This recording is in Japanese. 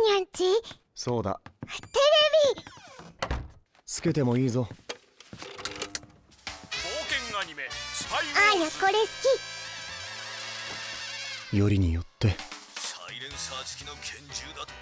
にゃんち？そうだ。テレビ。つけてもいいぞ。冒険アニメスパイあーやこれ好き。よりによって。サイレンサー付きの拳銃だ。と